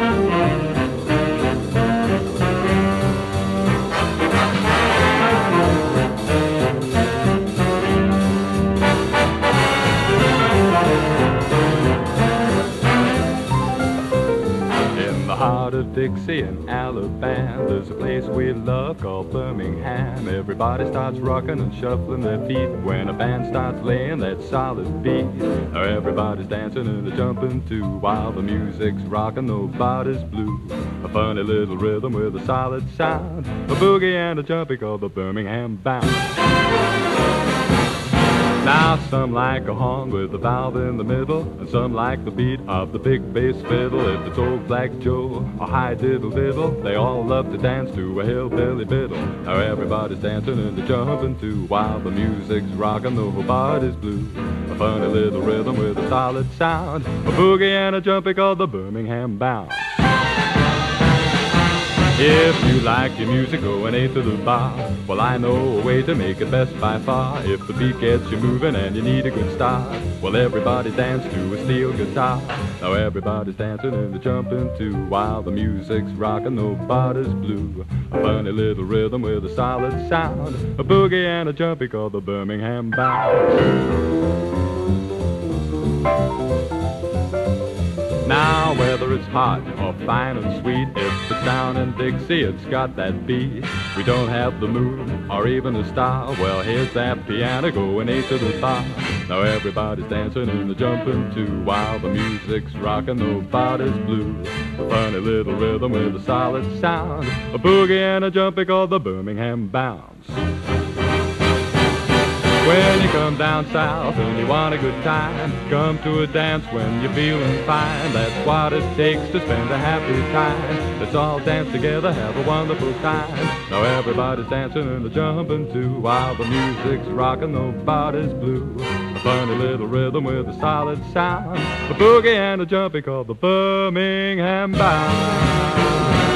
Música of Dixie and Alabama. There's a place we love called Birmingham. Everybody starts rocking and shuffling their feet when a band starts laying that solid beat. Everybody's dancing and jumping too while the music's rocking. Nobody's blue. A funny little rhythm with a solid sound. A boogie and a jumpy called the Birmingham Bounce. Now some like a horn with a valve in the middle, and some like the beat of the big bass fiddle. If it's old Black Joe or high diddle diddle, they all love to dance to a hillbilly biddle. Now everybody's dancing and they're jumping too, while the music's rocking, nobody's blue. A funny little rhythm with a solid sound, a boogie and a jumpy called the Birmingham Bounce. If you like your music, going and to the bar. Well, I know a way to make it best by far. If the beat gets you moving and you need a good start, well, everybody dance to a steel guitar. Now everybody's dancing and they're jumping too, while the music's rocking, nobody's blue. A funny little rhythm with a solid sound, a boogie and a jumpy called the Birmingham Bounce. It's hot or fine and sweet, if it's down in Dixie, it's got that beat. We don't have the moon or even a star. Well, here's that piano going A to the bar. Now everybody's dancing and they're jumping too, while the music's rocking, nobody's blue. A funny little rhythm with a solid sound, a boogie and a jumping called the Birmingham Bounce. When you come down south and you want a good time, come to a dance when you're feeling fine. That's what it takes to spend a happy time. Let's all dance together, have a wonderful time. Now everybody's dancing and they're jumping too, while the music's rocking, nobody's blue. A funny little rhythm with a solid sound, a boogie and a jumping called the Birmingham Bounce.